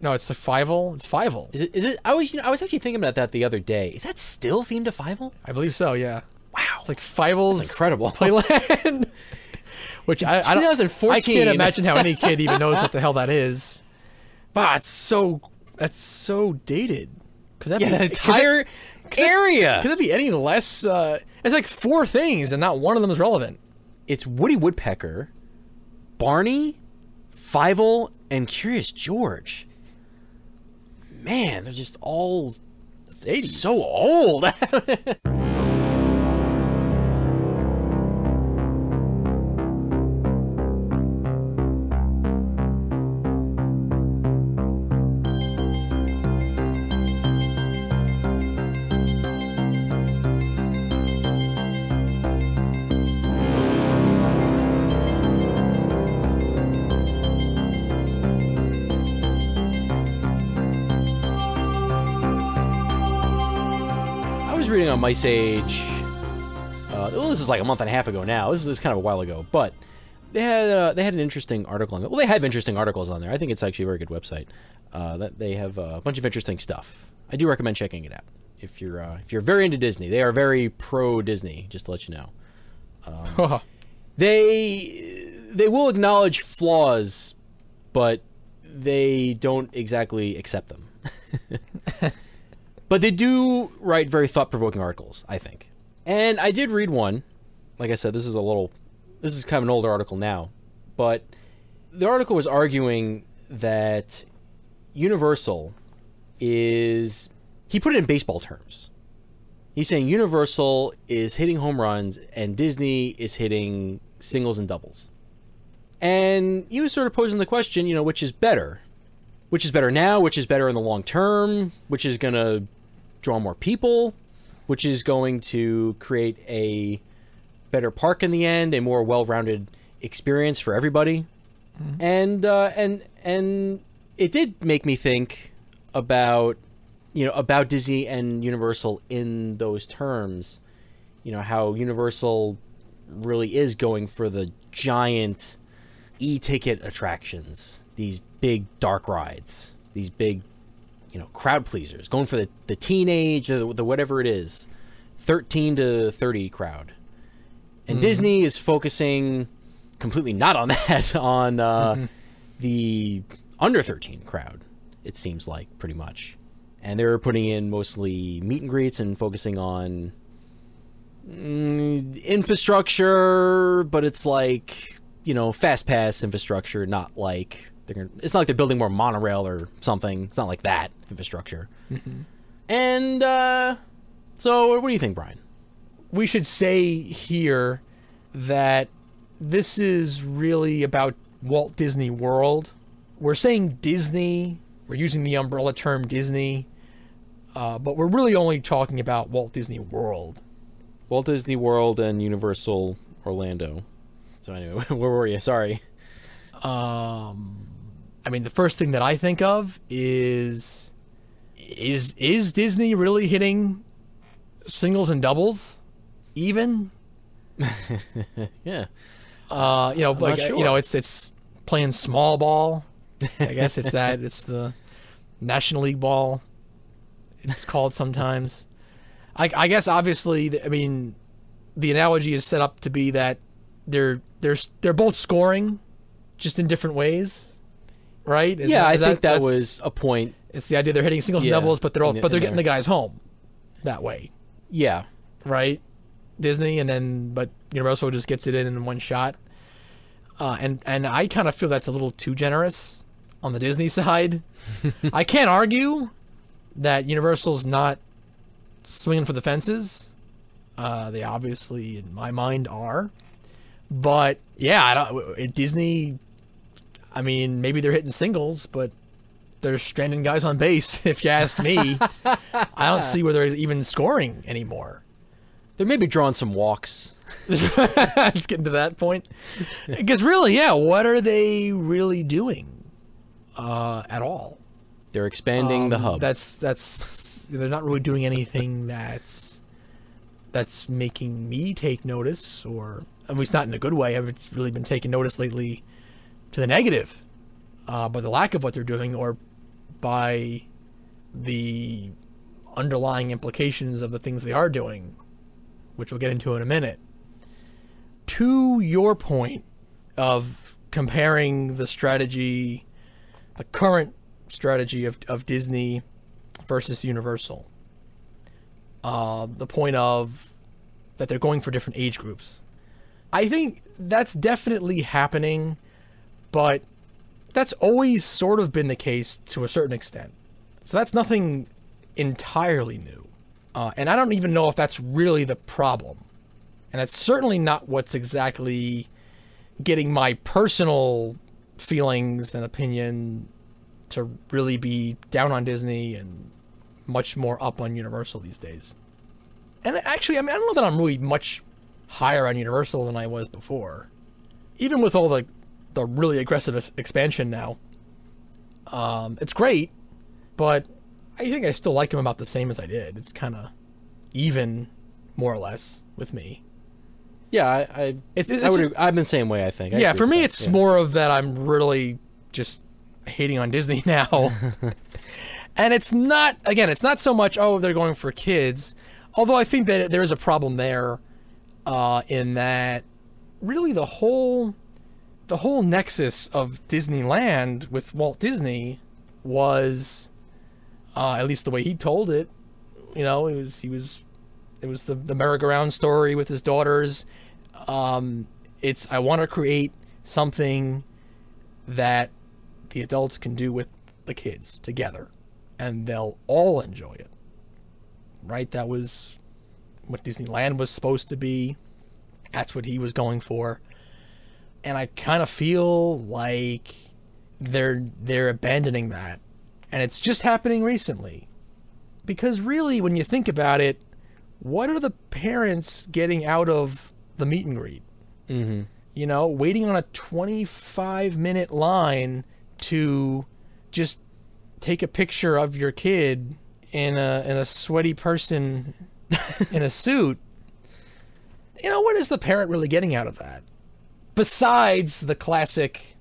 No, it's the Fievel. It's Fievel. Is it? Is it? I was, you know, I was actually thinking about that the other day. Is that still themed to Fievel? I believe so. Yeah. Wow, It's like Fievel's incredible. Playland. Which I, I don't. I can't imagine how any kid even knows what the hell that is. But it's so that's so dated. Could that yeah, be that entire area. Could it be any less? Uh, it's like four things, and not one of them is relevant. It's Woody Woodpecker, Barney, Fievel, and Curious George. Man, they're just all It's 80s. so old. MiceAge. Uh, well, this is like a month and a half ago now. This is, this is kind of a while ago, but they had uh, they had an interesting article on it. Well, they have interesting articles on there. I think it's actually a very good website. Uh, that they have uh, a bunch of interesting stuff. I do recommend checking it out if you're uh, if you're very into Disney. They are very pro Disney. Just to let you know, they they will acknowledge flaws, but they don't exactly accept them. but they do write very thought-provoking articles, I think. And I did read one. Like I said, this is a little this is kind of an older article now, but the article was arguing that Universal is he put it in baseball terms. He's saying Universal is hitting home runs and Disney is hitting singles and doubles. And he was sort of posing the question, you know, which is better? Which is better now? Which is better in the long term? Which is going to draw more people? Which is going to create a better park in the end, a more well-rounded experience for everybody? And uh, and and it did make me think about you know about Disney and Universal in those terms. You know how Universal really is going for the giant e-ticket attractions, these big dark rides, these big, you know, crowd pleasers, going for the, the teenage or the whatever it is, 13 to 30 crowd. And Disney is focusing completely not on that, on uh, the under 13 crowd, it seems like, pretty much. And they're putting in mostly meet and greets and focusing on mm, infrastructure, but it's like you know fast pass infrastructure, not like they're gonna, it's not like they're building more monorail or something. It's not like that infrastructure. And uh, so, what do you think, Brian? we should say here that this is really about Walt Disney World. We're saying Disney, we're using the umbrella term Disney, uh, but we're really only talking about Walt Disney World. Walt Disney World and Universal Orlando. So anyway, where were you? Sorry. Um, I mean, the first thing that I think of is is is Disney really hitting singles and doubles even? Yeah. Uh, you know, like not uh, sure. you know, it's it's playing small ball. I guess it's that. It's the National League ball. It's called sometimes. I, I guess obviously, I mean, the analogy is set up to be that they're they're they're both scoring, just in different ways, right? Is yeah, I think that that's- was a point. it's the idea they're hitting singles Yeah, and doubles, but they're all in but they're getting there. the guys home that way, Yeah. right? Disney and then but Universal just gets it in in one shot. Uh, and and I kind of feel that's a little too generous on the Disney side. I can't argue that Universal's not swinging for the fences. Uh, they obviously, in my mind, are. But yeah, I don't, Disney. I mean, maybe they're hitting singles, but they're stranding guys on base. If you ask me, I don't see where they're even scoring anymore. They're maybe drawing some walks. Let's get to that point. Because really, yeah, what are they really doing uh, at all? They're expanding the Um, hub. That's that's they're not really doing anything that's that's making me take notice, or at least not in a good way. I haven't really been taking notice lately to the negative, uh, but the lack of what they're doing, or by the underlying implications of the things they are doing, which we'll get into in a minute. To your point of comparing the strategy, the current strategy of, of Disney versus Universal, uh, the point of that they're going for different age groups. I think that's definitely happening, but that's always sort of been the case to a certain extent. So that's nothing entirely new. Uh, and I don't even know if that's really the problem. And that's certainly not what's exactly getting my personal feelings and opinion to really be down on Disney and much more up on Universal these days. And actually, I mean, I don't know that I'm really much higher on Universal than I was before. Even with all the the really aggressive expansion now, um, it's great, but I think I still like him about the same as I did. It's kind of even, more or less, with me. Yeah, I I, It's, I it's- would. I'm the same way. I think. I yeah, for me, it's yeah. more of that I'm really just hating on Disney now. and it's not, again, it's not so much, oh, they're going for kids. Although I think that there is a problem there uh, in that really the whole the whole nexus of Disneyland with Walt Disney was uh, at least the way he told it. You know, it was he was it was the the merry-go-round story with his daughters. Um, it's I want to create something that the adults can do with the kids together, and they'll all enjoy it. Right? That was what Disneyland was supposed to be. That's what he was going for. And I kind of feel like they're they're abandoning that. And it's just happening recently. Because really when you think about it, what are the parents getting out of the meet and greet? Mhm. You know, waiting on a 25 minute line to just take a picture of your kid in a in a sweaty person in a suit. You know, what is the parent really getting out of that? Besides the classic,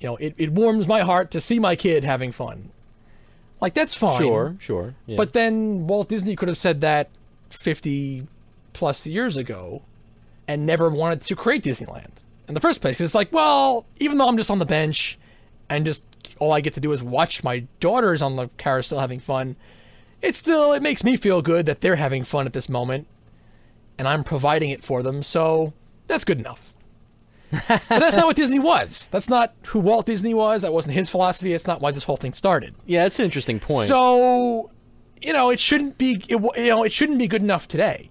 you know, it, it warms my heart to see my kid having fun. Like that's fine. Sure, sure. Yeah. But then Walt Disney could have said that 50 plus years ago and never wanted to create Disneyland in the first place. 'Cause it's like, well, even though I'm just on the bench and just all I get to do is watch my daughters on the carousel having fun, it still it makes me feel good that they're having fun at this moment and I'm providing it for them. So that's good enough. But that's not what Disney was. That's not who Walt Disney was. That wasn't his philosophy. It's not why this whole thing started. yeah, that's an interesting point. So, you know, it shouldn't be it, you know it shouldn't be good enough today.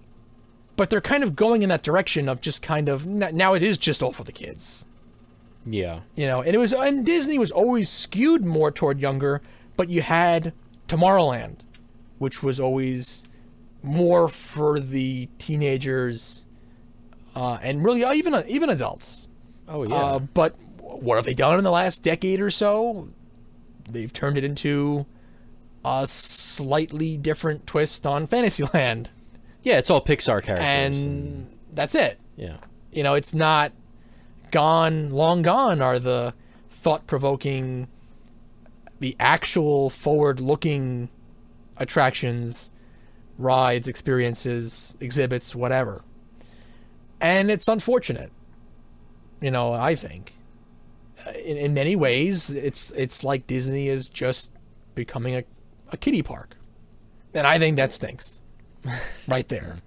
But they're kind of going in that direction of just kind of now it is just all for the kids. yeah. You know, and it was and Disney was always skewed more toward younger, but you had Tomorrowland, which was always more for the teenagers uh, and really uh, even even adults. Oh yeah. Uh, but what have they done in the last decade or so? They've turned it into a slightly different twist on Fantasyland, yeah, it's all Pixar characters. and that's it. yeah. You know, it's not gone, long gone are the thought provoking, the actual forward looking attractions, rides, experiences, exhibits, whatever. And it's unfortunate. You know, I think. Uh, In, in many ways, it's it's like Disney is just becoming a, a kiddie park. And I think that stinks. right there.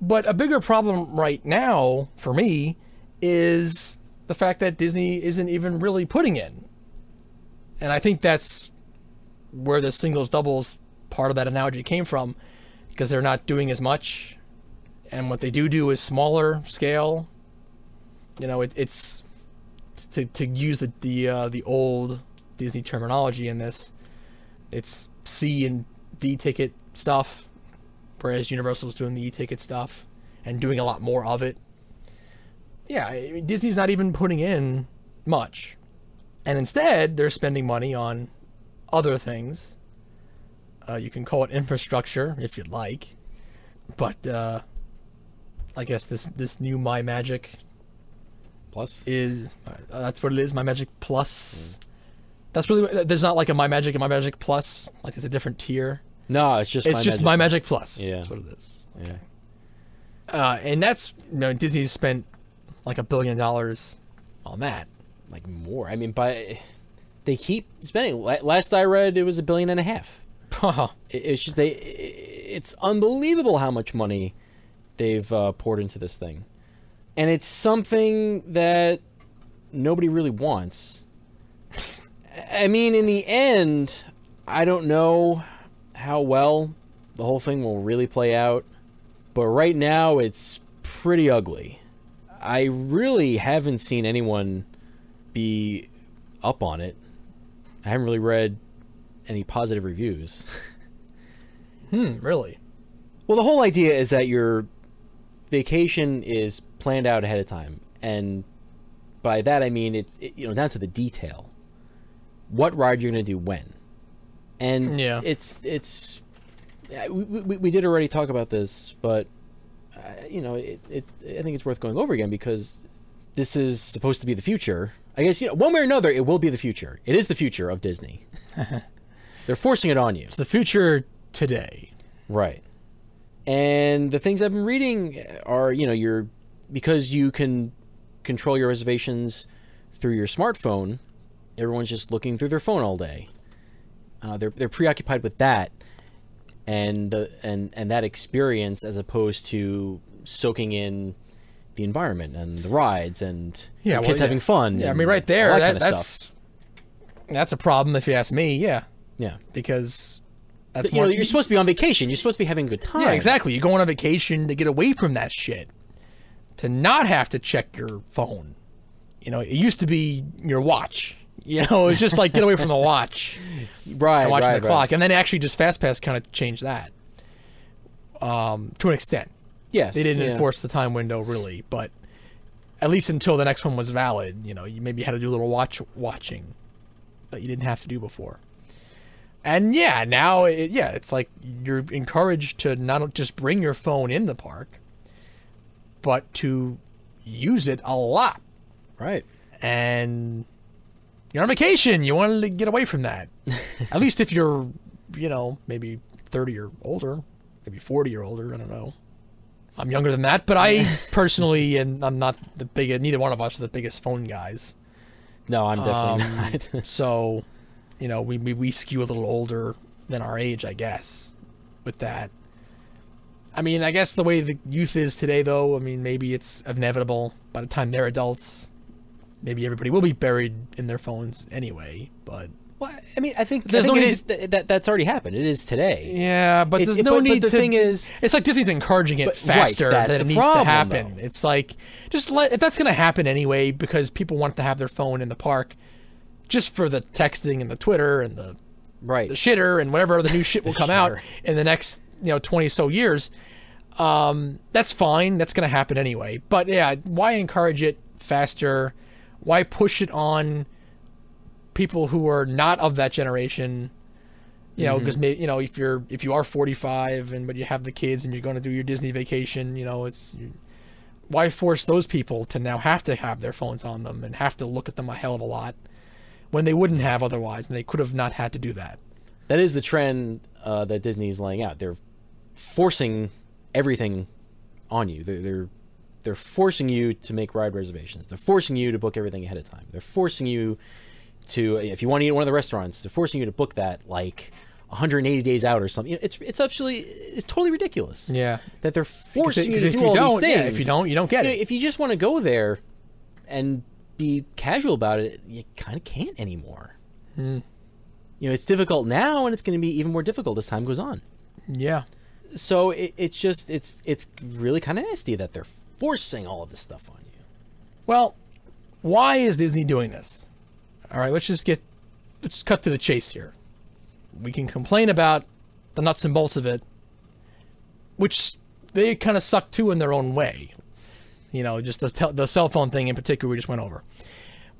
But a bigger problem right now for me is the fact that Disney isn't even really putting in. And I think that's where the singles doubles part of that analogy came from because they're not doing as much and what they do do is smaller scale. You know, it, it's to, to use the the uh, the old Disney terminology in this. It's C and D ticket stuff, whereas Universal's doing the E ticket stuff and doing a lot more of it. Yeah, I mean, Disney's not even putting in much, and instead they're spending money on other things. Uh, you can call it infrastructure if you'd like, but uh, I guess this this new My Magic Plus. is uh, that's what it is. My Magic Plus That's really there's not like a My Magic and My Magic Plus. Like it's a different tier. No, it's just It's My just Magic. My Magic Plus. Yeah. That's what it is. Yeah. Uh, and that's you know Disney's spent like a billion dollars on that. like more. I mean, by they keep spending. La- Last I read, it was a billion and a half. It- It's just they. It's unbelievable how much money they've uh, poured into this thing, and it's something that nobody really wants. I mean, in the end, I don't know how well the whole thing will really play out, but right now it's pretty ugly. I really haven't seen anyone be up on it. I haven't really read any positive reviews. hmm, really? Well, the whole idea is that your vacation is planned out ahead of time, and by that I mean it's it, you know down to the detail. What ride you're going to do when, and Yeah. it's it's we, we, we did already talk about this, but uh, you know it, it I think it's worth going over again because this is supposed to be the future. I guess you know one way or another it will be the future. It is the future of Disney. They're forcing it on you. It's the future today. Right. And the things I've been reading are, you know, you're because you can control your reservations through your smartphone. Everyone's just looking through their phone all day. Uh, they're they're preoccupied with that, and the and and that experience as opposed to soaking in the environment and the rides and Yeah, well, kids yeah. having fun. Yeah, I mean, right there, that, kind of that's stuff. that's a problem if you ask me. Yeah, yeah. because that's you know, you're supposed to be on vacation. You're supposed to be having a good time. yeah, exactly. You go on a vacation to get away from that shit, to not have to check your phone. You know, it used to be your watch. You know, it's just like get away from the watch Right. and watching right, the right. clock, and then actually just FastPass kind of changed that. Um, to an extent, Yes. they didn't yeah. enforce the time window really, but at least until the next one was valid, you know, you maybe had to do a little watch watching that you didn't have to do before. And yeah, now it, yeah, it's like you're encouraged to not just bring your phone in the park, but to use it a lot. Right. And you're on vacation, you wanted to get away from that. At least if you're, you know, maybe 30 or older, maybe 40 or older, I don't know. I'm younger than that, but I personally, and I'm not the biggest, neither one of us are the biggest phone guys. No, I'm definitely Um, not. So, you know, we, we, we skew a little older than our age, I guess, with that. I mean, I guess the way the youth is today, though, I mean, maybe it's inevitable. By the time they're adults, maybe everybody will be buried in their phones anyway. But Well, I mean, I think, There's I think no need is th- that that's already happened. It is today. yeah, but It- there's it- no but- but the to. thing is- it's like Disney's encouraging it But- faster that's than it needs problem, to happen. though. It's like just let if that's gonna happen anyway because people want to have their phone in the park, just for the texting and the Twitter and the Right. the shitter and whatever other new shit will come out in the next you know 20 so years um, that's fine. That's going to happen anyway. But yeah why encourage it faster? Why push it on people who are not of that generation? You know because you know if you're if you are 45 and but you have the kids and you're going to do your disney vacation you know it's you, why force those people to now have to have their phones on them and have to look at them a hell of a lot when they wouldn't have otherwise and they could have not had to do that? That is the trend uh, that Disney's laying out. They're forcing everything on you. They're, they're they're forcing you to make ride reservations. They're forcing you to book everything ahead of time. They're forcing you to if you want to eat at one of the restaurants, they're forcing you to book that like 180 days out or something. It's it's actually it's totally ridiculous. yeah That they're forcing you to if do you all don't, these things. yeah, if you don't, you don't get You know, it. if you just want to go there and be casual about it, you kind of can't anymore. Hmm. You know, it's difficult now, and it's going to be even more difficult as time goes on. Yeah, So it, it's just it's it's really kind of nasty that they're forcing all of this stuff on you. Well, why is Disney doing this? All right, let's just get let's cut to the chase here. We can complain about the nuts and bolts of it, which they kind of suck too in their own way. You know, just the the cell phone thing in particular we just went over.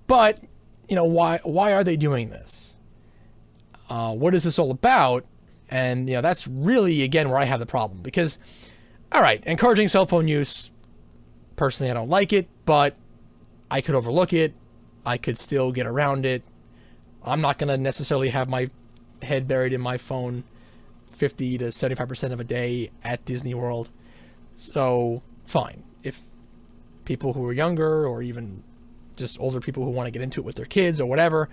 But you know why why are they doing this? Uh, what is this all about? And you know that's really again where I have the problem because, all right, encouraging cell phone use. Personally, I don't like it, but I could overlook it. I could still get around it. I'm not gonna necessarily have my head buried in my phone 50 to 75% of a day at Disney World. So, fine. If people who are younger or even just older people who want to get into it with their kids or whatever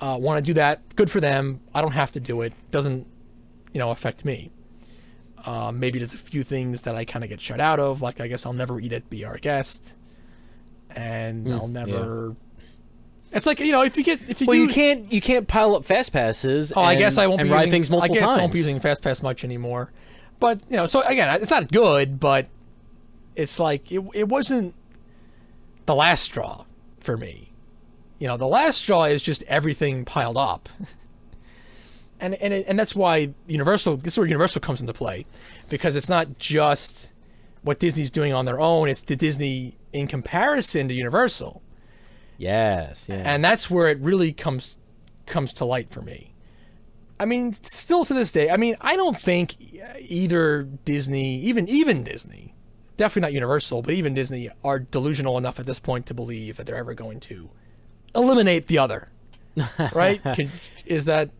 uh, want to do that, good for them. I don't have to do it. Doesn't, you know, affect me. Uh, maybe there's a few things that I kind of get shut out of, like I guess I'll never eat at Be Our Guest, and I'll never. It's like you know, if you get if you Well, do, you can't you can't pile up fast passes. Oh, I guess I won't and be ride using, things multiple I guess times. I won't be using FastPass much anymore. But you know, so again, it's not good, but it's like it, it wasn't the last straw for me. You know, the last straw is just everything piled up, and and it, and that's why Universal. This is where Universal comes into play, because it's not just what Disney's doing on their own; it's the Disney in comparison to Universal Yes, yeah. and that's where it really comes comes to light for me. I mean, still to this day, I mean, I don't think either Disney, even even Disney, definitely not Universal, but even Disney are delusional enough at this point to believe that they're ever going to eliminate the other. Right? Can, is that?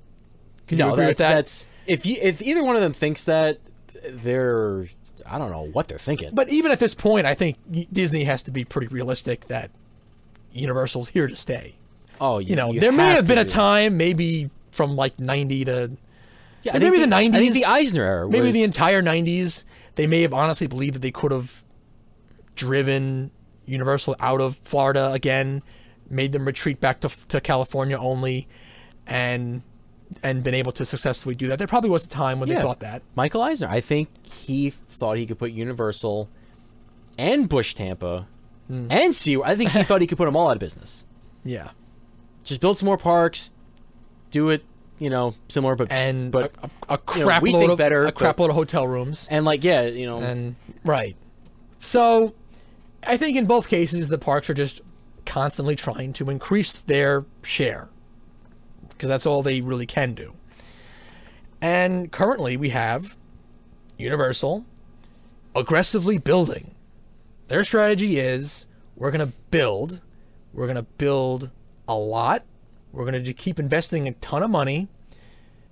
Can you no, with that? that's if you if either one of them thinks that, they're I don't know what they're thinking. But even at this point, I think Disney has to be pretty realistic that Universal's here to stay. oh, You know, there may have been a time, maybe from like '90 to Yeah, maybe the I 90s, the Eisner era. maybe was, the entire 90s they may have honestly believed that they could have driven universal out of florida again made them retreat back to, to california only and and been able to successfully do that there probably was a time when they thought that Michael Eisner. I think he thought he could put Universal and Busch Tampa Hmm. and Sea. I think he thought he could put them all out of business. yeah Just build some more parks, do it, you know, similar, but and but a, a, a you know, we load think of better, a crap but- load of hotel rooms and like yeah, you know, and right so i think in both cases the parks are just constantly trying to increase their share because that's all they really can do. And currently we have universal aggressively building. Their strategy is we're going to build we're going to build a lot we're going to keep investing a ton of money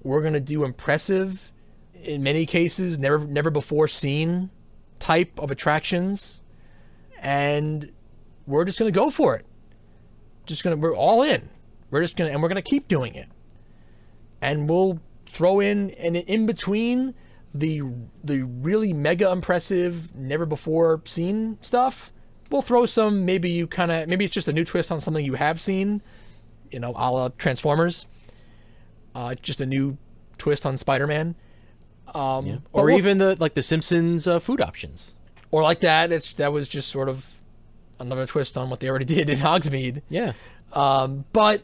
we're going to do impressive in many cases never never before seen type of attractions and we're just going to go for it. Just going to we're all in we're just going to and we're going to keep doing it and we'll throw in and in between the the really mega impressive never before seen stuff we'll throw some maybe you kind of maybe it's just a new twist on something you have seen you know a la transformers uh, just a new twist on spider-man um, yeah. or we'll- even the like the Simpsons uh, food options. or like that. It's that was just sort of another twist on what they already did in Hogsmeade. Yeah, Um, but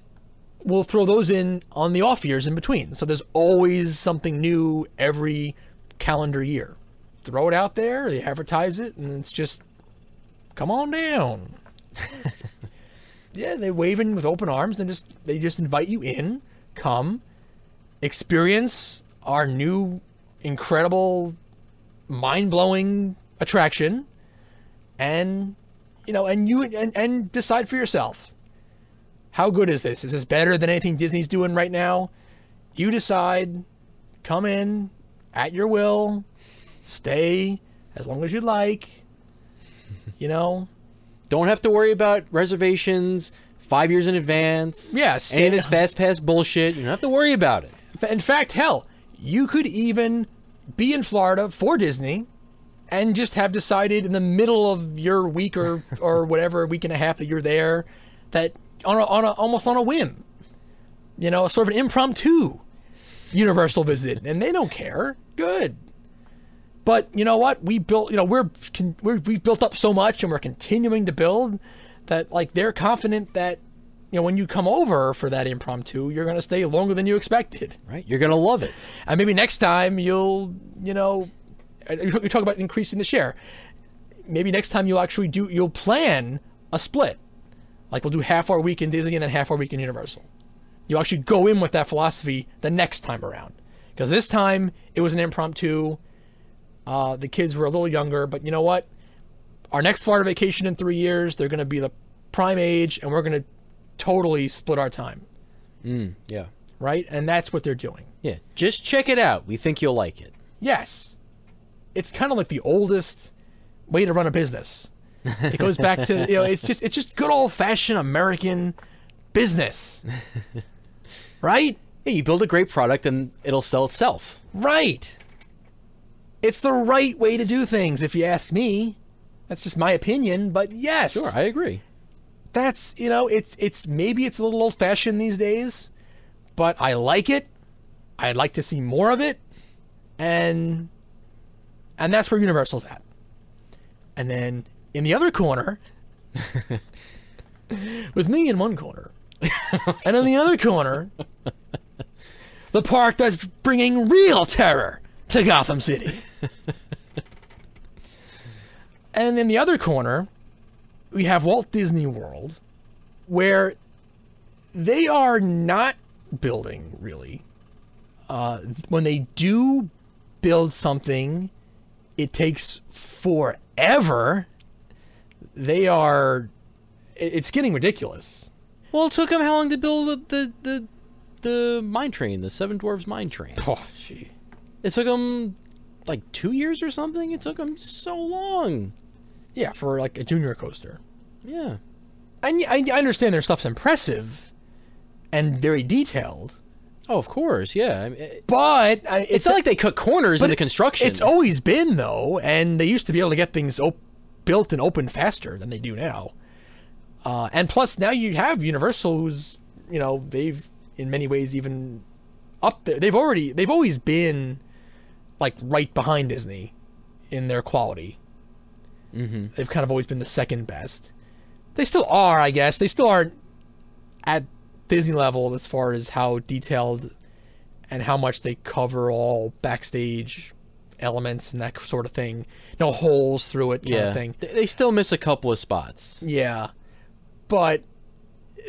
we'll throw those in on the off years in between. So there's always something new every calendar year. Throw it out there, they advertise it, and it's just come on down. yeah, they wave in with open arms and just they just invite you in, come, experience our new incredible mind-blowing attraction and you know and you and, and decide for yourself how good is this is this better than anything disney's doing right now you decide come in at your will stay as long as you like you know don't have to worry about reservations five years in advance. Yeah, and this fast pass bullshit. You don't have to worry about it. in fact hell you could even be in florida for disney and just have decided in the middle of your week or or whatever week and a half that you're there that on a, on a almost on a whim you know sort of an impromptu universal visit and they don't care good but you know what we built you know we're, we're we've built up so much and we're continuing to build that like they're confident that you know when you come over for that impromptu you're going to stay longer than you expected Right? You're gonna love it. and maybe next time you'll, you know, you talk about increasing the share. Maybe next time you'll actually do, you'll plan a split. Like we'll do half our week in Disney and then half our week in Universal. You actually go in with that philosophy the next time around. Because this time it was an impromptu. Uh, the kids were a little younger, but you know what? Our next Florida vacation in three years, they're going to be the prime age, and we're going to totally split our time. Mm, yeah. right? And that's what they're doing. Yeah. Just check it out. We think you'll like it. Yes. It's kind of like the oldest way to run a business. It goes back to, you know, it's just it's just good old-fashioned American business. right? Yeah, you build a great product and it'll sell itself. Right. It's the right way to do things if you ask me. That's just my opinion, but yes. Sure, I agree. that's you know it's it's maybe it's a little old fashioned these days but i like it i'd like to see more of it and and that's where universal's at and then in the other corner with me in one corner and in the other corner the park that's bringing real terror to gotham city and in the other corner we have Walt Disney World, where they are not building really. Uh, when they do build something, it takes forever. They are. It's getting ridiculous. Well, it took them how long to build the the the, the mine train, the Seven Dwarves mine train? Oh, gee. It took them like two years or something. It took them so long. Yeah, for like a junior coaster. Yeah. And y- I, I understand their stuff's impressive and very detailed, Oh, of course. Yeah. I mean, but uh, I, it's, not like they cut corners in the construction. It's always been though, and they used to be able to get things op- built and open faster than they do now. Uh, and plus, now you have Universal, who's you know they've in many ways even up there. They've already they've always been like right behind Disney in their quality. mm-hmm. They've kind of always been the second best. They still are, I guess. They still aren't at Disney level as far as how detailed and how much they cover all backstage elements and that sort of thing. No holes through it kind Yeah. of thing. They, they still miss a couple of spots. Yeah. But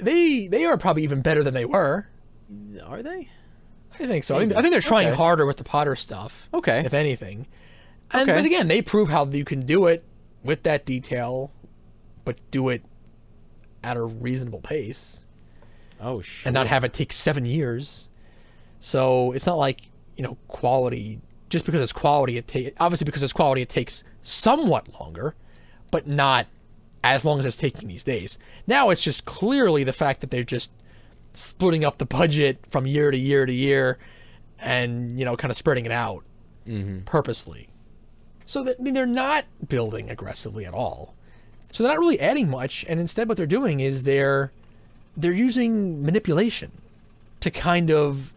they they are probably even better than they were. Are they? I think so. I think, I think they're trying Okay. harder with the Potter stuff. Okay. If anything. And Okay. but again, they prove how you can do it with that detail, but do it at a reasonable pace Oh, sure. and not have it take seven years. So it's not like you know quality. Just because it's quality, it take obviously because it's quality, it takes somewhat longer, but not as long as it's taking these days. Now it's just clearly the fact that they're just splitting up the budget from year to year to year, and you know kind of spreading it out mm-hmm. purposely. So that, I mean, they're not building aggressively at all. So they're not really adding much, and instead, what they're doing is they're they're using manipulation to kind of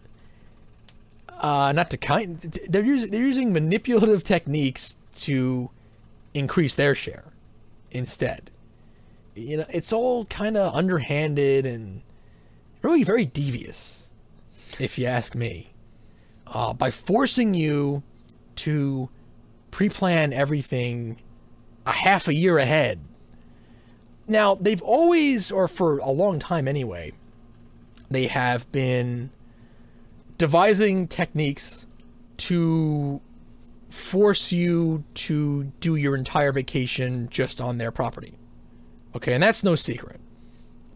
uh, not to kind they're using they're using manipulative techniques to increase their share instead. You know, it's all kind of underhanded and really very devious, if you ask me. Uh, by forcing you to pre-plan everything a half a year ahead. Now, they've always, or for a long time anyway, they have been devising techniques to force you to do your entire vacation just on their property. Okay, and that's no secret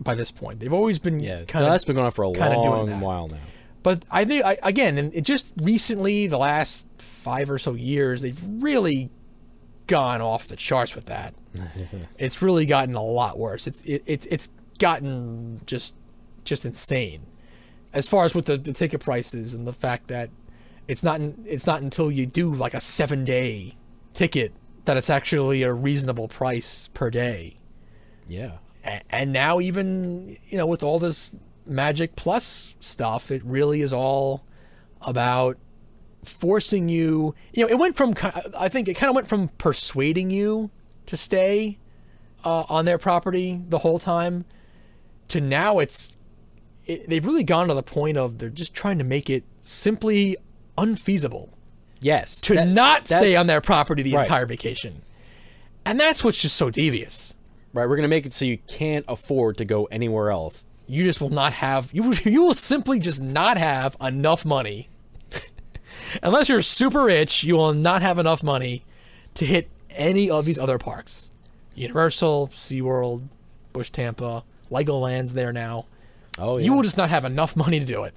by this point. They've always been Yeah. kind no, of that's been going on for a long while now. but I think I, again, and it just recently, the last five or so years, they've really gone off the charts with that. it's really gotten a lot worse. It's it, it it's gotten just just insane as far as with the, the ticket prices and the fact that it's not it's not until you do like a seven day ticket that it's actually a reasonable price per day Yeah. a- and now even you know with all this magic plus stuff it really is all about forcing you you know it went from i think it kind of went from persuading you to stay uh, on their property the whole time to now it's it, they've really gone to the point of they're just trying to make it simply unfeasible Yes. to that- not stay on their property the Right. entire vacation and that's what's just so devious Right. We're gonna make it so you can't afford to go anywhere else. you just will not have you you will simply just not have enough money unless you're super rich you will not have enough money to hit any of these other parks universal seaworld busch tampa legoland's there now Oh, You will just not have enough money to do it.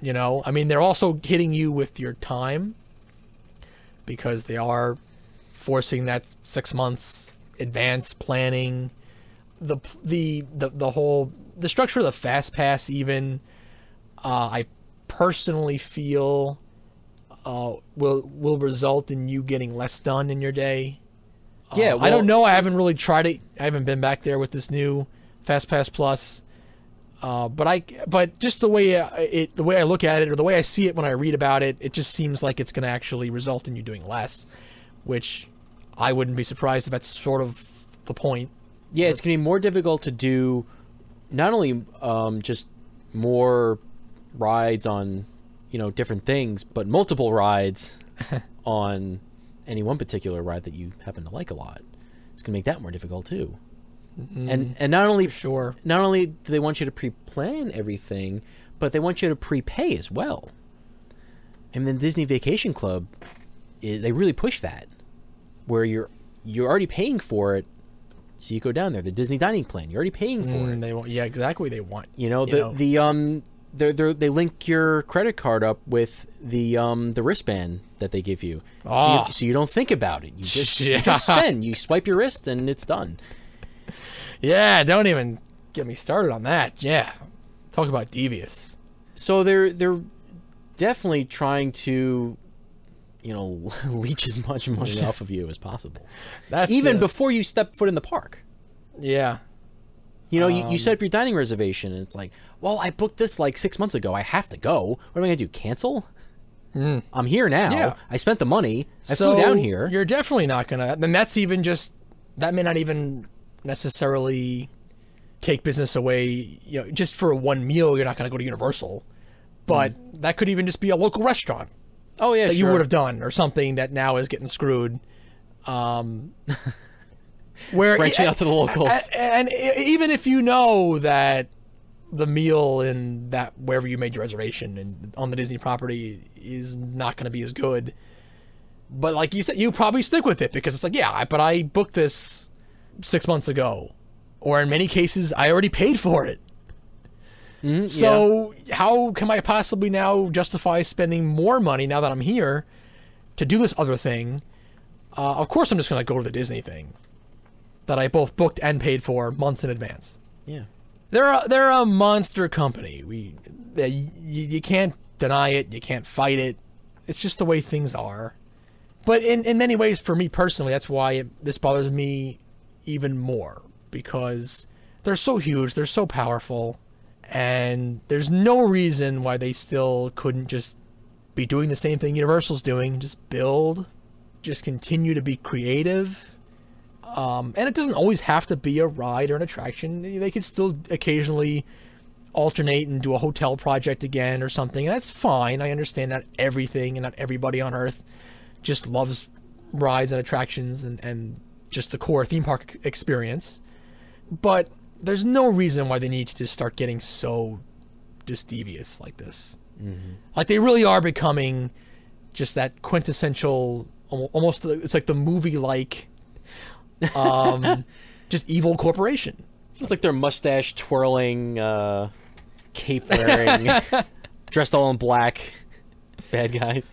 You know, I mean, they're also hitting you with your time because they are forcing that six months advance planning. The the the the whole the structure of the fast pass even uh, I personally feel uh, will will result in you getting less done in your day. Yeah, Uh, I don't know. I haven't really tried it. I haven't been back there with this new Fast Pass Plus. Uh, but I, but just the way I- it, the way I look at it, or the way I see it when I read about it, it just seems like it's going to actually result in you doing less, which I wouldn't be surprised if that's sort of the point. Yeah, it's going to be more difficult to do not only um, just more rides on, you know, different things, but multiple rides on any one particular ride that you happen to like a lot. It's going to make that more difficult too. And and not only sure. not only do they want you to pre-plan everything, but they want you to prepay as well. And then Disney Vacation Club, they really push that, where you're you're already paying for it, so you go down there. The Disney dining plan, you're already paying for it. Mm, they want, yeah, exactly. They want. You know you the know. the um they they they link your credit card up with the um the wristband that they give you, so, Ah. you so you don't think about it. You just, you just spend. You swipe your wrist and it's done. Yeah, don't even get me started on that. Yeah, talk about devious. So they're they're definitely trying to, you know, leech as much money off of you as possible, That's even before you step foot in the park. yeah. You know, you, Um, you set up your dining reservation, and it's like, well, I booked this like six months ago. I have to go. What am I gonna do? Cancel? I'm here now. Yeah. I spent the money. I so flew down here. You're definitely not gonna. Then that's even just that may not even necessarily take business away. You know, just for one meal, you're not gonna go to Universal, but that could even just be a local restaurant Oh yeah, that you would have done or something that now is getting screwed. Um, where branching out to the locals. and, and even if you know that the meal in that wherever you made your reservation and on the Disney property is not going to be as good, but like you said, you probably stick with it because it's like, yeah, I- but I booked this six months ago, or in many cases, I already paid for it. Yeah. So how can I possibly now justify spending more money now that I'm here to do this other thing? Uh, of course, I'm just going to go to the Disney thing that I both booked and paid for months in advance. yeah. They're a, they're a monster company. We they, you, you can't deny it. You can't fight it. It's just the way things are. But in, in many ways, for me personally, that's why it, this bothers me even more because they're so huge, they're so powerful, and there's no reason why they still couldn't just be doing the same thing Universal's doing, just build, just continue to be creative. Um, and it doesn't always have to be a ride or an attraction. They could still occasionally alternate and do a hotel project again or something. And that's fine. I understand that everything and not everybody on Earth just loves rides and attractions and, and just the core theme park experience. But there's no reason why they need to just start getting so just devious like this. Like they really are becoming just that quintessential, almost it's like the movie like, um, just evil corporation. It's like their mustache twirling, uh, cape wearing, dressed all in black, bad guys.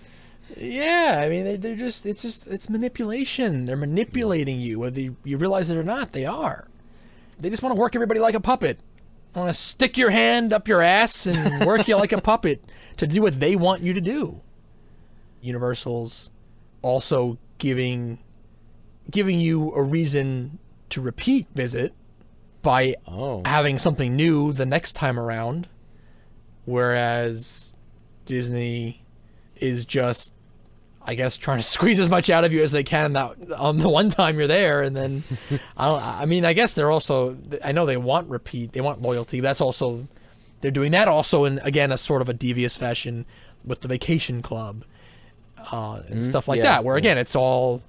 Yeah, I mean they, they're just it's just it's manipulation. They're manipulating you, whether you, you realize it or not. They are. They just want to work everybody like a puppet. Want to stick your hand up your ass and work you like a puppet to do what they want you to do. Universal's also giving giving you a reason to repeat visit by Oh, having something new the next time around, whereas Disney is just, I guess, trying to squeeze as much out of you as they can that on the one time you're there, and then, I, I mean, I guess they're also, I know they want repeat, they want loyalty. That's also, they're doing that also in again a sort of a devious fashion with the Vacation Club uh, and stuff like yeah, that, where again it's all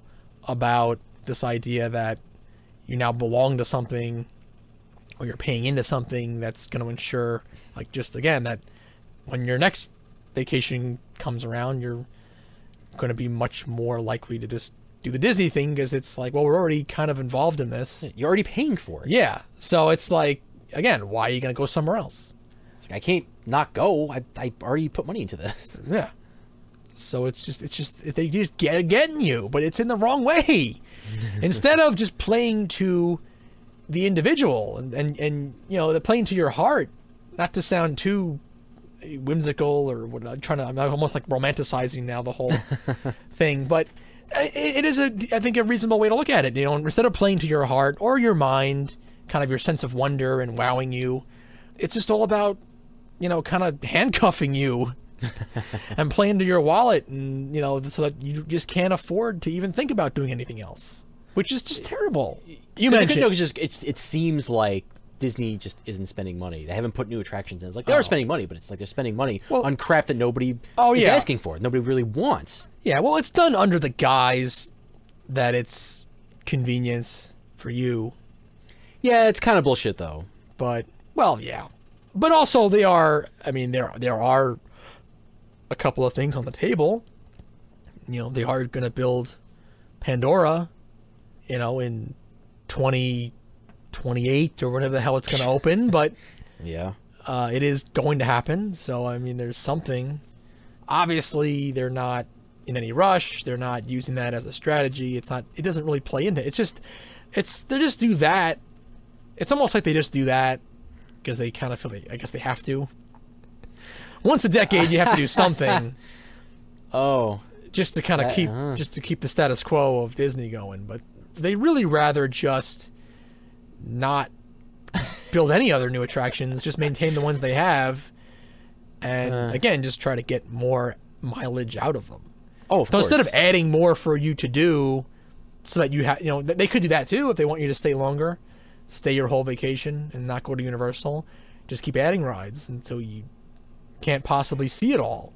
about this idea that you now belong to something or you're paying into something that's going to ensure like just again that when your next vacation comes around you're going to be much more likely to just do the disney thing because it's like well we're already kind of involved in this you're already paying for it. yeah so it's like again why are you going to go somewhere else It's like I can't not go. I I already put money into this. Yeah. So it's just it's just they just get getting you, but it's in the wrong way. Instead of just playing to the individual and, and and you know, the playing to your heart, not to sound too whimsical or what I'm trying to I'm almost like romanticizing now the whole thing, but it, it is a I think a reasonable way to look at it. You know, instead of playing to your heart or your mind, kind of your sense of wonder and wowing you, it's just all about you know, kind of handcuffing you and playing to your wallet and you know so that you just can't afford to even think about doing anything else which is just terrible you mentioned no, just it's it seems like Disney just isn't spending money. They haven't put new attractions in. It's like they Oh. are spending money, but it's like they're spending money Well- on crap that nobody Oh, is yeah. asking for. Nobody really wants. yeah well it's done under the guise that it's convenience for you Yeah, it's kind of bullshit though. but well yeah but also they are i mean there there are a couple of things on the table you know they are going to build pandora you know in 2028 or whatever the hell it's going to open but Yeah. uh, it is going to happen. So i mean there's something. Obviously they're not in any rush. They're not using that as a strategy. It's not it doesn't really play into it. it's just it's they just do that. It's almost like they just do that because they kind of feel they, i guess they have to. Once a decade you have to do something. Oh, just to kind of keep uh. just to keep the status quo of disney going. But they really rather just not build any other new attractions just maintain the ones they have and Uh. again just try to get more mileage out of them oh, of so instead of adding more for you to do so that you have you know they could do that too if they want you to stay longer stay your whole vacation and not go to universal just keep adding rides until you can't possibly see it all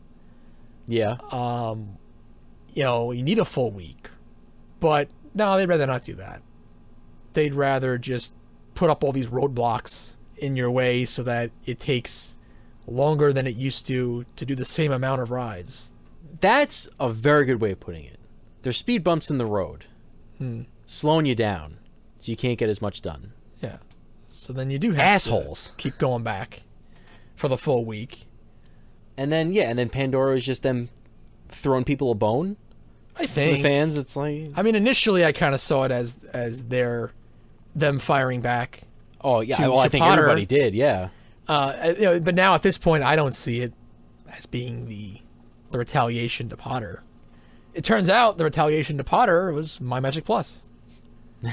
yeah, Um, you know, you need a full week. But no, they'd rather not do that. They'd rather just put up all these roadblocks in your way so that it takes longer than it used to to do the same amount of rides. that's a very good way of putting it. There's speed bumps in the road, Hmm. slowing you down, so you can't get as much done. Yeah. So then you do have to Assholes. keep going back for the full week. And then yeah, and then Pandora is just them throwing people a bone. I think For the fans, it's like I mean, initially I kind of saw it as as their them firing back. oh yeah, to- well I think Potter. everybody did, yeah. Uh, you know, but now at this point, I don't see it as being the the retaliation to Potter. It turns out the retaliation to Potter was My Magic Plus.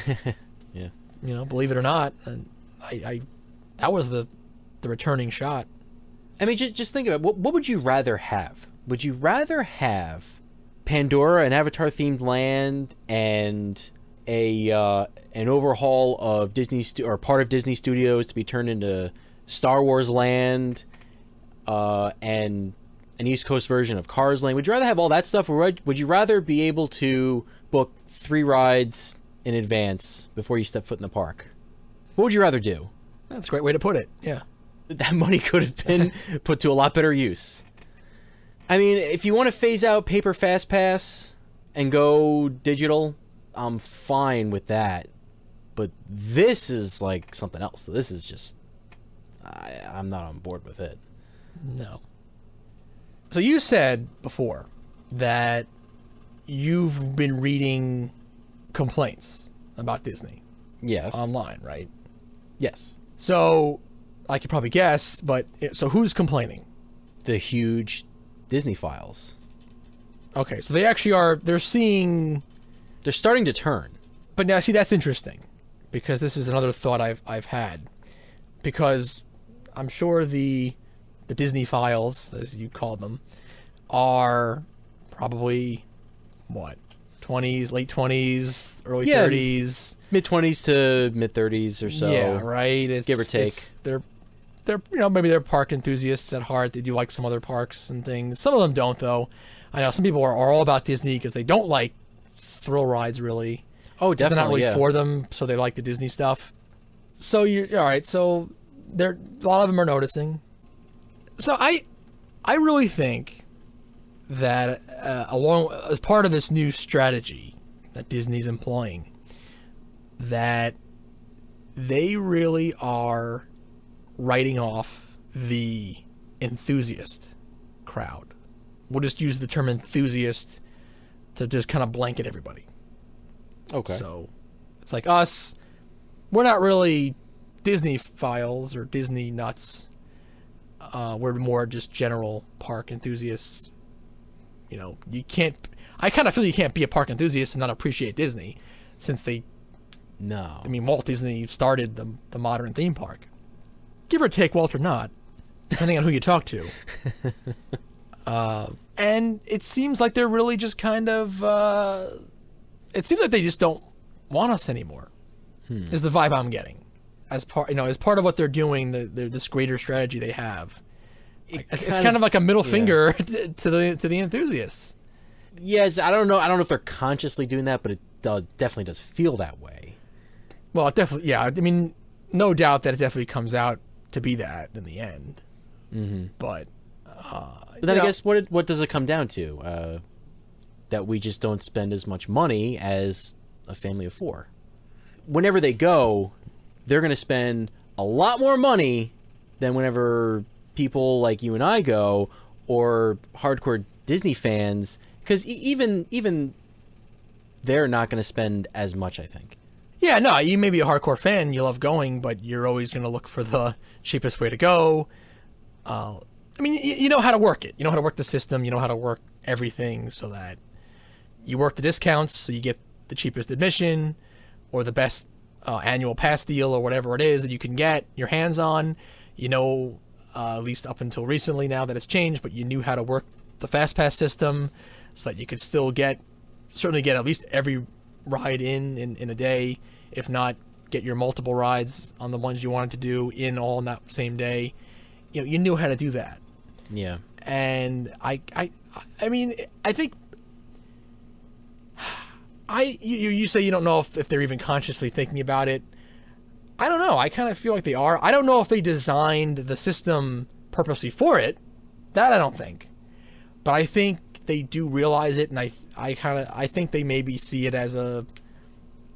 Yeah. You know, believe it or not, and I, I that was the the returning shot. I mean, just just think about it. what what would you rather have? Would you rather have Pandora, an Avatar themed land, and a uh, an overhaul of Disney or part of Disney Studios to be turned into Star Wars Land, uh, and an East Coast version of Cars Land? Would you rather have all that stuff, or would, would you rather be able to book three rides in advance before you step foot in the park? What would you rather do? That's a great way to put it. Yeah. that money could have been put to a lot better use. I mean, if you want to phase out paper fast pass and go digital, I'm fine with that. But this is like something else. This is just I, I'm not on board with it. No. So you said before that you've been reading complaints about Disney Yes. online, right? yes. So I could probably guess, but so who's complaining? The huge Disneyphiles. Okay, so they actually are they're seeing They're starting to turn. but now see that's interesting because this is another thought I've I've had because I'm sure the the Disneyphiles as you call them are probably what 20s late 20s early Yeah. 30s Mid 20s to mid 30s or so. yeah right it's, give or take. they're they're you know maybe they're park enthusiasts at heart they do like some other parks and things some of them don't though I know some people are, are all about Disney because they don't like thrill rides really Oh, they're definitely. not really yeah. for them, so they like the Disney stuff. So you're all right. So there, a lot of them are noticing. So I, I really think that uh, along as part of this new strategy that Disney's employing, that they really are writing off the enthusiast crowd. We'll just use the term enthusiast to just kind of blanket everybody. Okay. So it's like us. We're not really Disneyphiles or Disney nuts. Uh, we're more just general park enthusiasts. You know, you can't. I kind of feel you can't be a park enthusiast and not appreciate Disney, since they. no. I mean, Walt Disney started the the modern theme park. Give or take, Walt or not, depending on who you talk to. Uh, and it seems like they're really just kind of. Uh, it seems like they just don't want us anymore. Is the vibe I'm getting, as part you know as part of what they're doing, the, the this greater strategy they have. Like, it's kind kind of like a middle yeah. finger to to the to the enthusiasts. Yes, I don't know. I don't know if they're consciously doing that, but it does, definitely does feel that way. Well, it definitely, yeah. I mean, no doubt that it definitely comes out to be that in the end. Mm-hmm. But, uh, But then I know, guess what it- what does it come down to? Uh, that we just don't spend as much money as a family of four. Whenever they go, they're going to spend a lot more money than whenever people like you and I go or hardcore Disney fans because even even they're not going to spend as much. I think. Yeah, no, you may be a hardcore fan, you love going, but you're always going to look for the cheapest way to go. Uh, I mean, you know how to work it. You know how to work the system. You know how to work everything so that you work the discounts so you get the cheapest admission or the best uh, annual pass deal or whatever it is that you can get your hands on. You know, uh, at least up until recently now that it's changed, but you knew how to work the fast pass system so that you could still get certainly get at least every ride in, in in a day, if not get your multiple rides on the ones you wanted to do in all in that same day. You know, you knew how to do that Yeah. and I, I, I mean, I think I you you- say you don't know if, if they're even consciously thinking about it. I don't know. I kind of feel like they are. I don't know if they designed the system purposely for it. That I don't think. But I think they do realize it, and I I kind of I think they maybe see it as a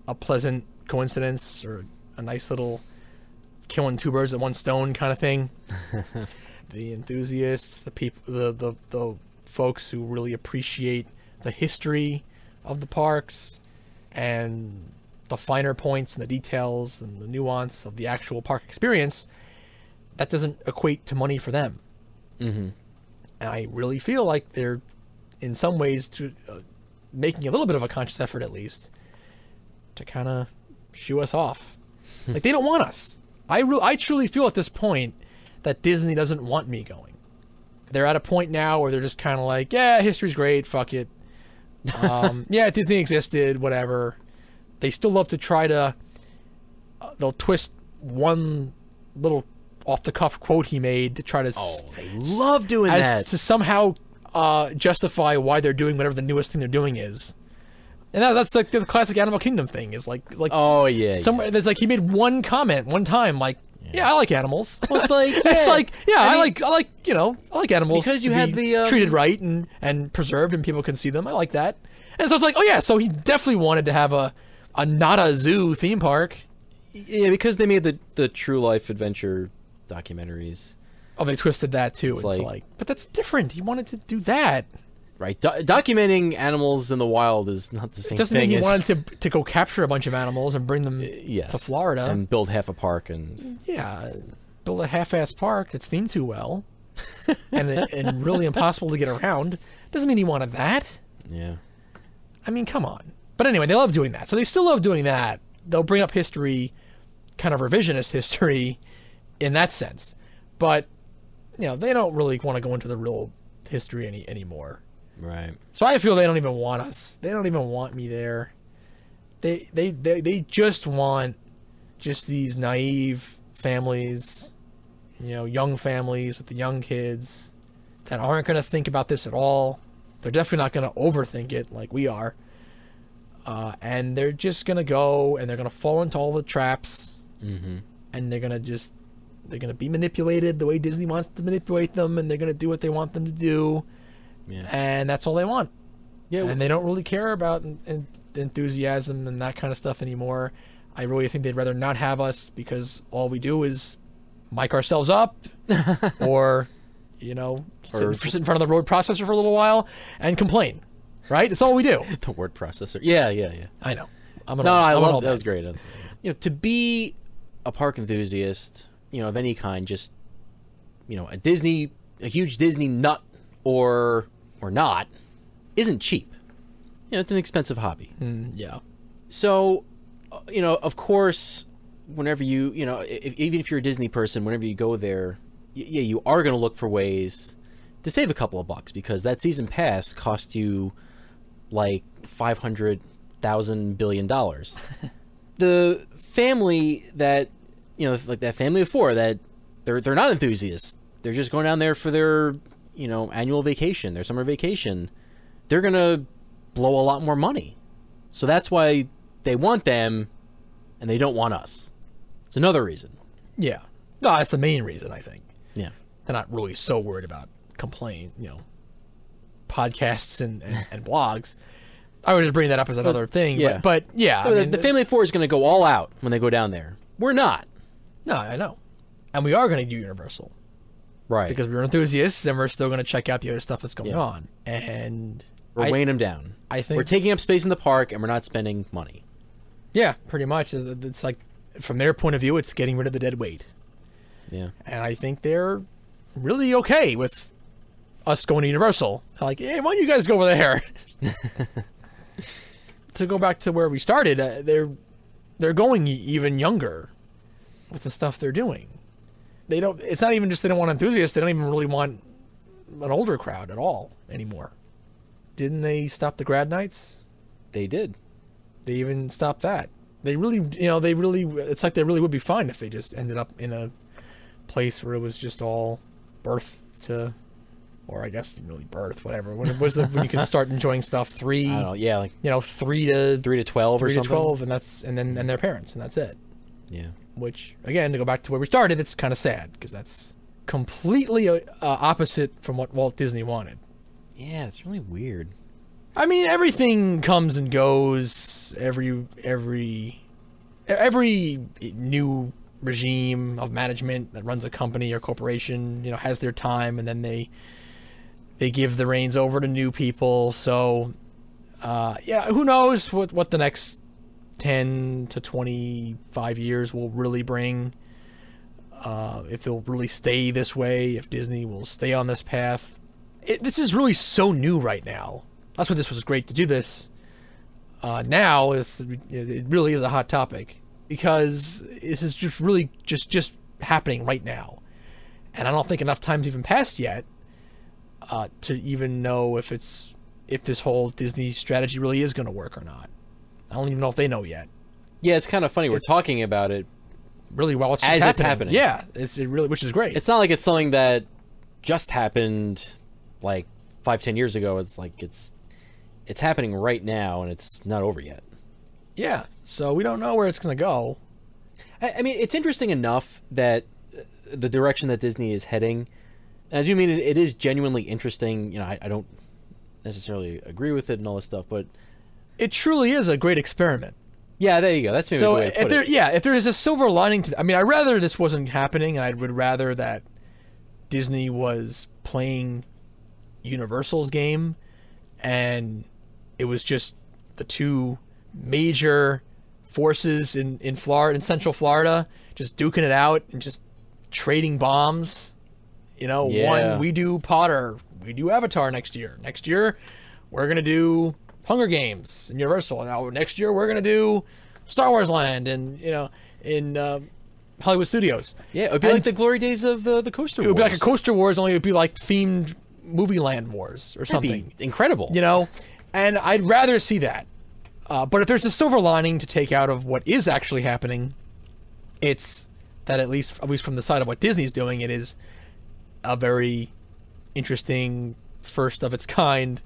a pleasant coincidence or a nice little killing two birds with one stone kind of thing the enthusiasts, the people, the, the the folks who really appreciate the history of the parks and the finer points and the details and the nuance of the actual park experience. That doesn't equate to money for them, Mm-hmm. and I really feel like they're, in some ways, to uh, making a little bit of a conscious effort at least to kind of shoo us off. like they don't want us. I re- I truly feel at this point that Disney doesn't want me going. They're at a point now where they're just kind of like, yeah, history's great, fuck it. Um, yeah, Disney existed, whatever. They still love to try to. Uh, they'll twist one little off the cuff quote he made to try to s- Oh, they love doing as that. to somehow uh, justify why they're doing whatever the newest thing they're doing is. And that, that's like the classic Animal Kingdom thing is like like Oh yeah. yeah. somewhere there's like he made one comment one time like yeah, I like animals. Well, it's like it's yeah. like yeah, I, mean, like I like you know I like animals Because you to had be the, um, treated right and and preserved and people can see them. I like that. And so it's like oh yeah, so he definitely wanted to have a a not a zoo theme park. Yeah, because they made the the true life adventure documentaries, Oh, they twisted that too. It's into like, like- but that's different. He wanted to do that. Right? Do- documenting animals in the wild is not the same It doesn't thing mean he as wanted to to go capture a bunch of animals and bring them uh, yes to Florida. and build half a park and yeah, build a half-ass park that's themed too well, and and really impossible to get around. Doesn't mean he wanted that. yeah. I mean, come on. But anyway, they love doing that. So they still love doing that. They'll bring up history, kind of revisionist history, in that sense. But you know, they don't really want to go into the real history any anymore. Right. So I feel they don't even want us. They don't even want me there. They they they, they just want just these naive families, you know, young families with the young kids that aren't going to think about this at all. They're definitely not going to overthink it like we are. Uh, and they're just going to go and they're going to fall into all the traps Mm-hmm. and they're going to just they're going to be manipulated the way Disney wants to manipulate them and they're going to do what they want them to do Yeah. and that's all they want Yeah. and they don't really care about en- en- enthusiasm and that kind of stuff anymore. I really think they'd rather not have us because all we do is mic ourselves up, or you know, sit, Or- sit in front of the word processor for a little while and complain. Right? That's all we do. the word processor. Yeah, yeah, yeah. I know. I'm an No, I I'm an love old that was great. You know, to be a park enthusiast, you know, of any kind, just you know, a Disney, a huge Disney nut, or or not, isn't cheap. You know, it's an expensive hobby. Mm, yeah. So, uh, you know, of course, whenever you, you know, if, even if you're a Disney person, whenever you go there, y- yeah, you are going to look for ways to save a couple of bucks because that season pass cost you like five hundred thousand billion dollars. the family that, you know, like that family of four that they're they're not enthusiasts. They're just going down there for their, you know, annual vacation, their summer vacation. They're gonna blow a lot more money. So that's why they want them and they don't want us. It's another reason. Yeah. No, that's the main reason I think. Yeah. They're not really so worried about complain, you know, podcasts and, and, and blogs. I would just bring that up as another thing. yeah. But, but yeah, I the, mean, the family of four is going to go all out when they go down there. We're not. No, I know. And we are going to do Universal Right. because we're enthusiasts and we're still going to check out the other stuff that's going Yeah. on. And we're I- weighing them down. I think we're taking up space in the park and we're not spending money. yeah, pretty much. It's like from their point of view, it's getting rid of the dead weight. Yeah. and I think they're really okay with us going to Universal. Like, hey, why don't you guys go over there? to go back to where we started, uh, they're they're going even younger with the stuff they're doing. They don't. It's not even just they don't want enthusiasts. They don't even really want an older crowd at all anymore. Didn't they stop the grad nights? They did. They even stopped that. They really, you know, they really. It's like they really would be fine if they just ended up in a place where it was just all birth to, or I guess really birth, whatever. When it was the, when you could start enjoying stuff three, I don't know. Yeah, like you know, three to three to twelve three or to something. twelve, and that's and then and their parents, and that's it. Yeah. Which again, to go back to where we started, it's kind of sad because that's completely uh, opposite from what Walt Disney wanted. Yeah, it's really weird. I mean, everything comes and goes. Every every every new regime of management that runs a company or corporation, you know, has their time, and then they they give the reins over to new people. So, uh, yeah, who knows what what the next ten to twenty five years will really bring. Uh, if it'll really stay this way, if Disney will stay on this path. It, this is really so new right now. That's why this was great to do this. Uh, now is it really is a hot topic because this is just really just just happening right now, and I don't think enough time's even passed yet uh, to even know if it's if this whole Disney strategy really is going to work or not. I don't even know if they know yet. Yeah, it's kind of funny. We're It's- talking about it. Really, while it's just As it's happening. happening. yeah, it's it really which is great. It's not like it's something that just happened like five, ten years ago. It's like it's it's happening right now and it's not over yet. yeah, so we don't know where it's going to go. I, I mean, it's interesting enough that uh, the direction that Disney is heading. And I do mean it, it is genuinely interesting. You know, I, I don't necessarily agree with it and all this stuff, but It truly is a great experiment. yeah, there you go. That's maybe so the way to if there, it. yeah, if there is a silver lining to, I mean, I'd rather this wasn't happening, and I would rather that Disney was playing Universal's game, and it was just the two major forces in in Florida, in Central Florida, just duking it out and just trading bombs. You know, Yeah. one we do Potter, we do Avatar next year. Next year, we're gonna do Hunger Games in Universal. Now next year we're gonna do Star Wars Land and you know in uh, Hollywood Studios. Yeah, it would be And- like the glory days of uh, the coaster. It would be like a. Coaster Wars, only it would be like themed movie land wars or something. incredible. You know, and I'd rather see that. Uh, but if there's a silver lining to take out of what is actually happening, it's that at least at least from the side of what Disney's doing, it is a very interesting first of its kind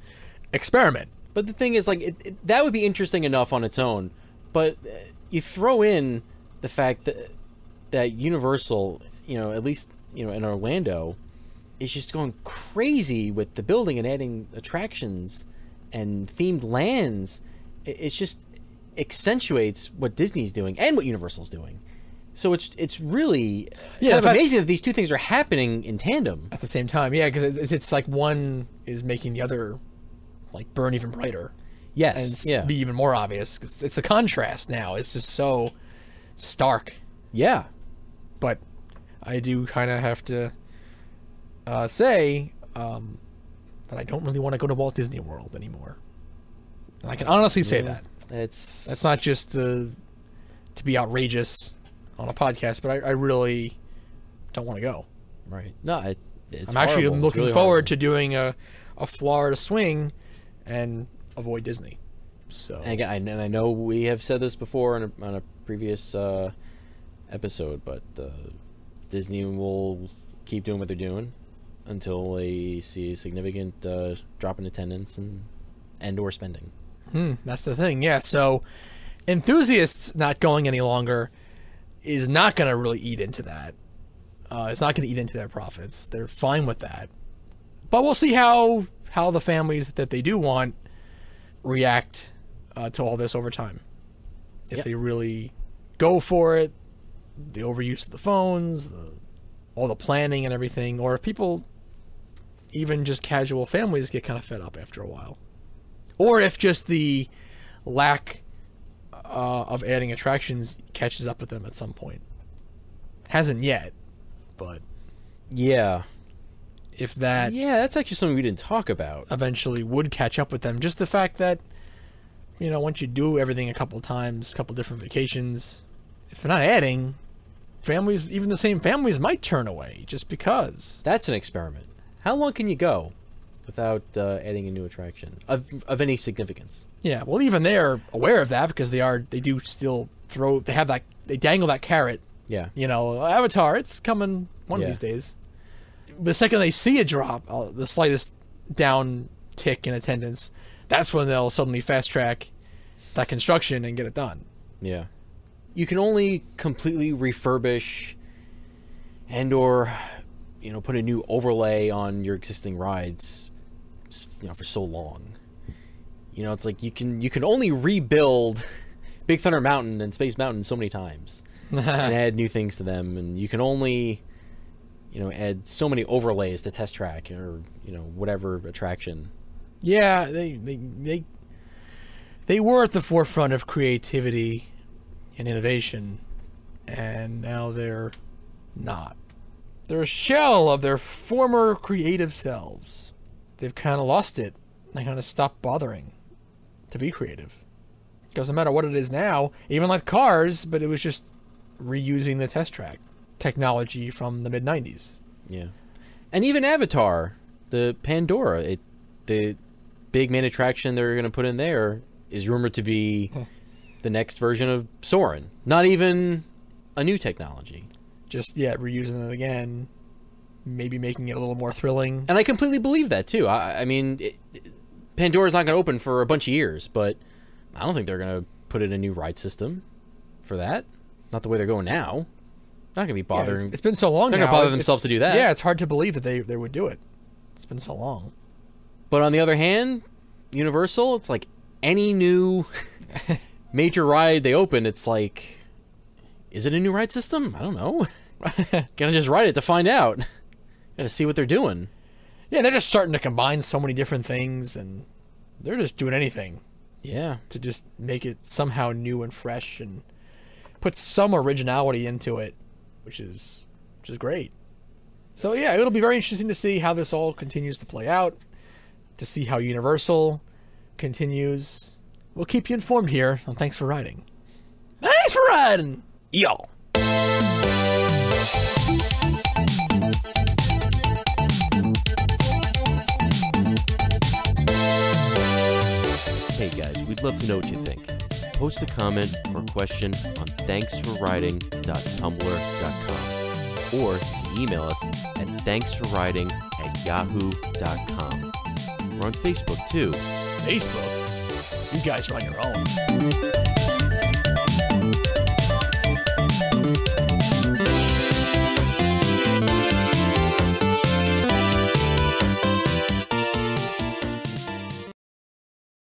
experiment. But the thing is, like, it, it, that would be interesting enough on its own. But uh, you throw in the fact that that Universal, you know, at least you know in Orlando, is just going crazy with the building and adding attractions and themed lands. It, it's just accentuates what Disney's doing and what Universal's doing. So it's it's really Yeah, kind of fact- amazing that these two things are happening in tandem. At the same time, yeah, because it's, it's like one is making the other like burn even brighter Yes. and yeah. be even more obvious because it's the contrast now. It's just so stark. yeah. But I do kind of have to uh, say um, that I don't really want to go to Walt Disney World anymore. And I can honestly say Yeah. that. It's That's not just the to be outrageous on a podcast, but I, I really don't want to go. right. No, it, it's I'm actually horrible. Looking really forward horrible. to doing a, a Florida swing and avoid Disney. So And again, and I know we have said this before on a, on a previous uh, episode, but uh, Disney will keep doing what they're doing until they see a significant uh, drop in attendance and and or spending. Hmm, that's the thing, yeah. So enthusiasts not going any longer is not going to really eat into that. Uh, it's not going to eat into their profits. They're fine with that. But we'll see how how the families that they do want react uh, to all this over time. If Yep. they really go for it, the overuse of the phones, the all the planning and everything, or if people, even just casual families, get kind of fed up after a while or if just the lack uh, of adding attractions catches up with them at some point. Hasn't yet, but Yeah, if that yeah, that's actually something we didn't talk about. eventually would catch up with them, just the fact that you know once you do everything a couple times, a couple different vacations, if they're not adding, families, even the same families, might turn away just because. That's an experiment. How long can you go without uh, adding a new attraction of of any significance? Yeah, well, even they're aware of that because they are they do still throw they have that they dangle that carrot Yeah, you know, Avatar, it's coming one Yeah. of these days. The second they see a drop, uh, the slightest down tick in attendance, that's when they'll suddenly fast track that construction and get it done. yeah. You can only completely refurbish and or you know put a new overlay on your existing rides you know for so long. You know, it's like you can you can only rebuild Big Thunder Mountain and Space Mountain so many times. and add new things to them and you can only you know add so many overlays to test track or you know whatever attraction yeah, they, they they they were at the forefront of creativity and innovation, and now they're not. They're a shell of their former creative selves. They've kind of lost it. They kind of stopped bothering to be creative. Doesn't matter what it is now, even like cars, but it was just reusing the test track technology from the mid 90s. yeah. And even avatar the pandora it the big main attraction they're going to put in there is rumored to be the next version of Soarin'. Not even a new technology. Just, yeah, reusing it again, maybe making it a little more thrilling. and i completely believe that too. I, I mean it, pandora's not going to open for a bunch of years but i don't think they're going to put in a new ride system for that. Not the way they're going now not going to be Yeah, it's- bothering it's been so long they're now. to bother it- themselves to do that Yeah, it's hard to believe that they, they would do it. It's been so long. But on the other hand, Universal, it's like any new major ride they open, it's like, is it a new ride system? I don't know. Gotta just ride it to find out. Gotta see what they're doing. Yeah, they're just starting to combine so many different things, and they're just doing anything Yeah. to just make it somehow new and fresh and put some originality into it, which is which is great. So yeah, it'll be very interesting to see how this all continues to play out, to see how Universal continues. We'll keep you informed here on Thanks for Riding. Thanks for riding, y'all. Hey guys, we'd love to know what you think. Post a comment or question on thanksforriding.tumblr.com or email us at thanksforriding at yahoo.com. We're on Facebook too. Facebook. You guys are on your own.